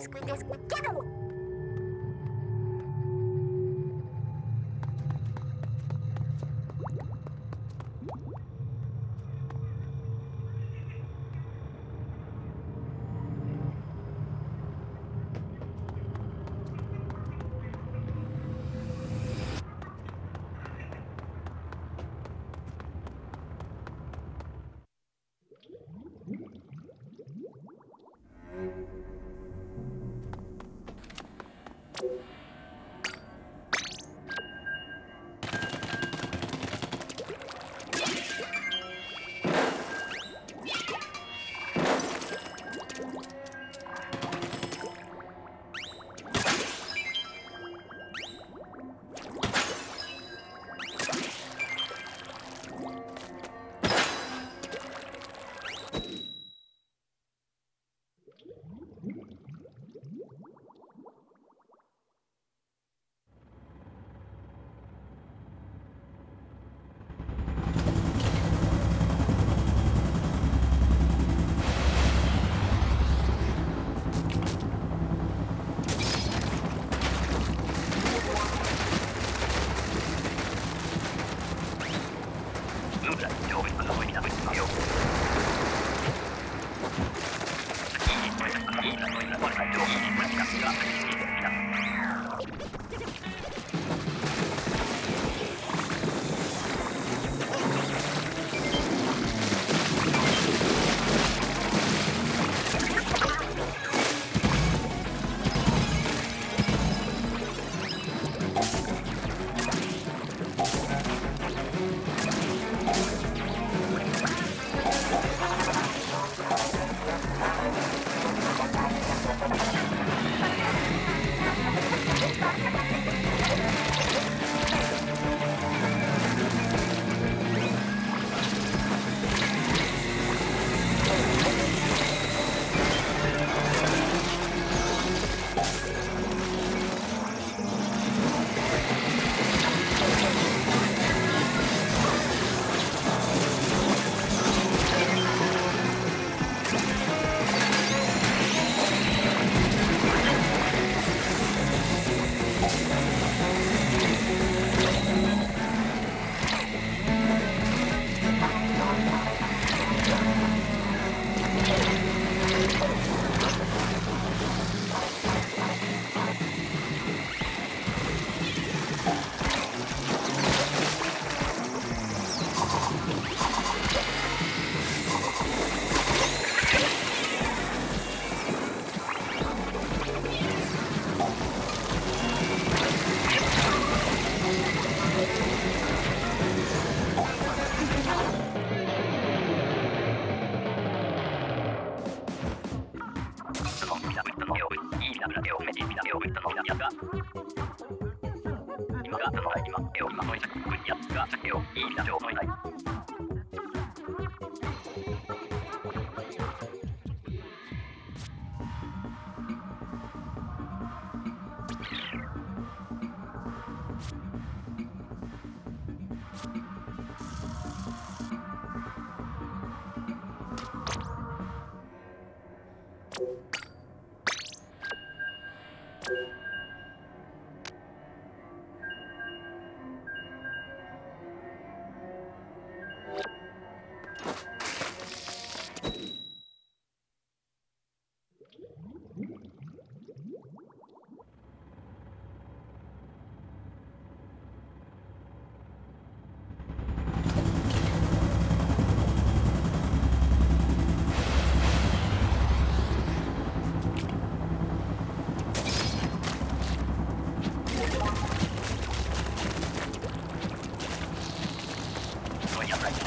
です。けども Yeah.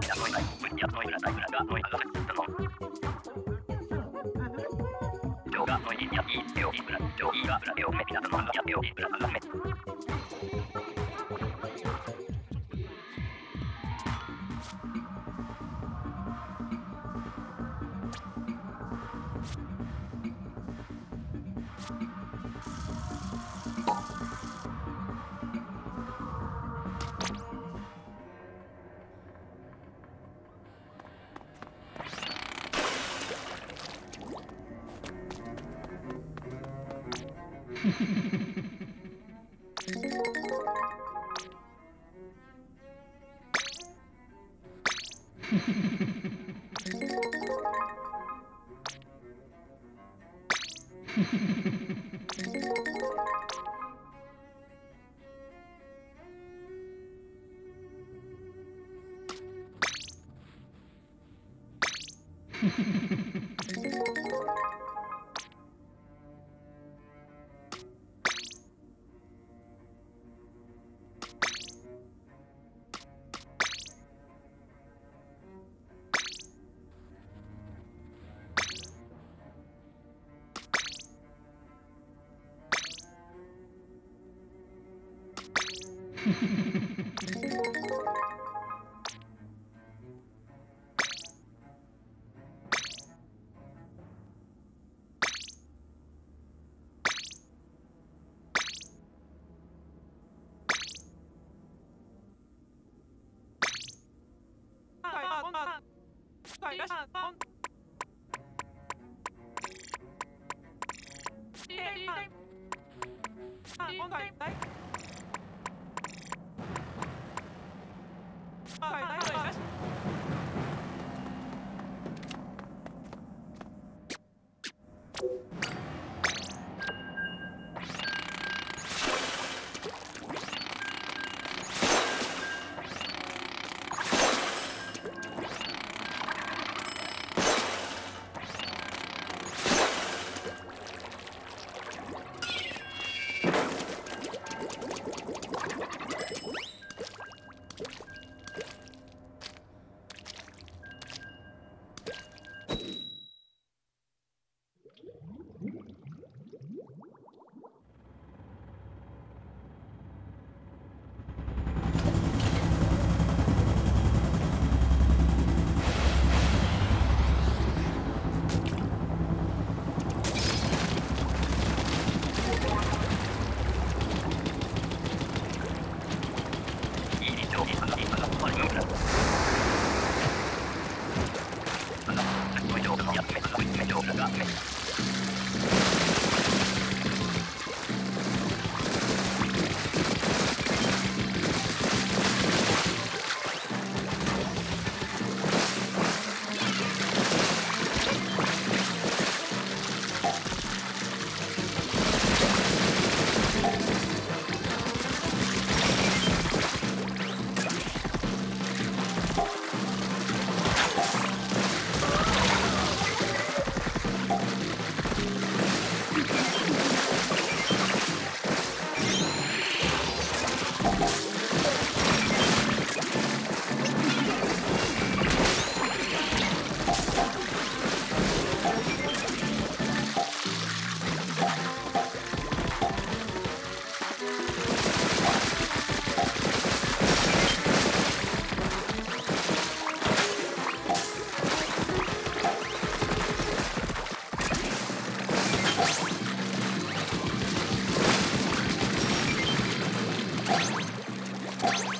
向き合う声がないから、合う声がなくて済む。Ha ha ha ha ha. Ha ha ha ha ha. you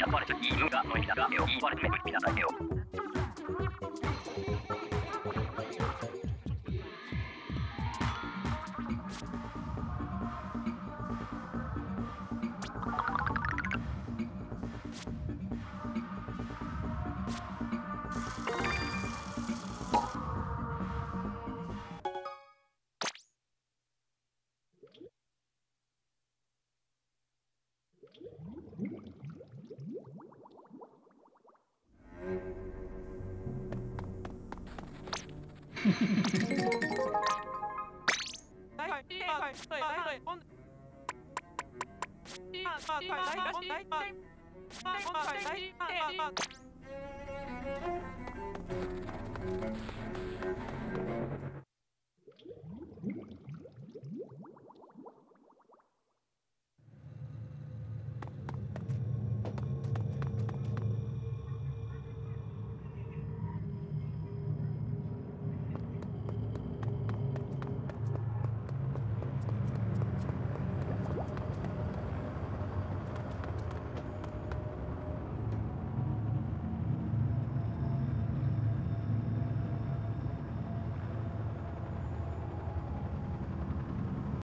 やばれちゃいがのいだがえをいばれめくきなさいよ。Bye.